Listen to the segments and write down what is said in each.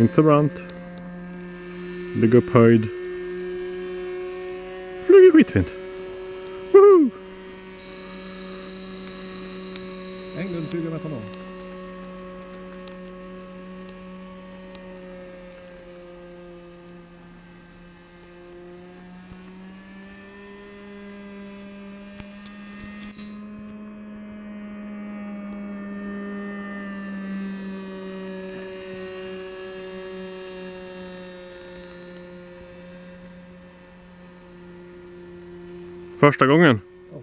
in front, Big upphöjd. Flyger skitfint. Woho! En guldfluga. Första gången. Ja.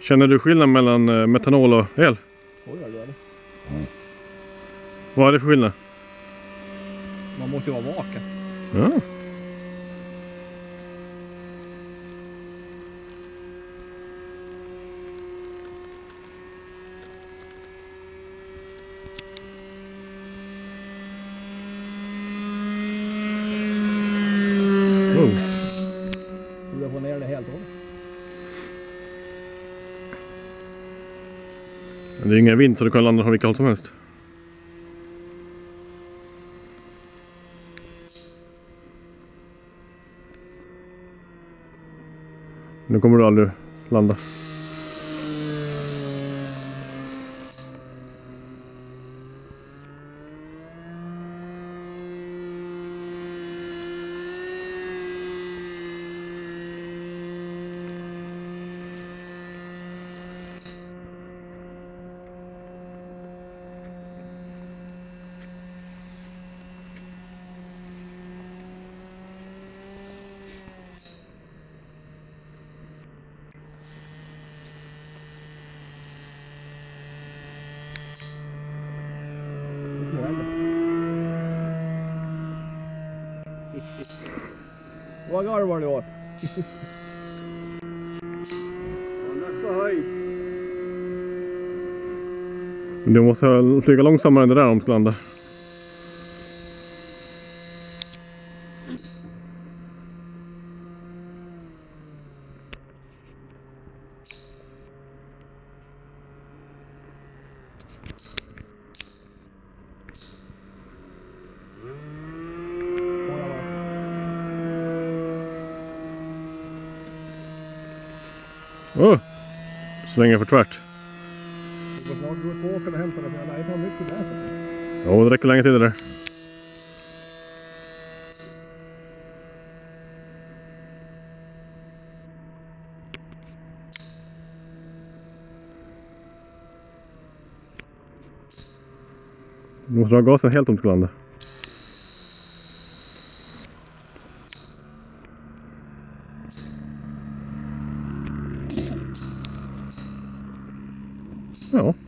Känner du skillnad mellan eh, metanol och el? Oj, jag gör det. Vad är det för skillnad? Man måste ju vara vaken. Ja. Oh. Du får ner det helt och hållet. Det är ingen vind så du kan landa från vilka håll som helst. Nu kommer du aldrig landa. Vad garvar du åt? Du måste flyga långsammare än det där om du ska landa. Oh, svänger för tvärt. Du får gå på och hämta för jag lär mycket. Jo, det räcker länge till det där. Du måste dra gasen helt om du ska landa. Ja.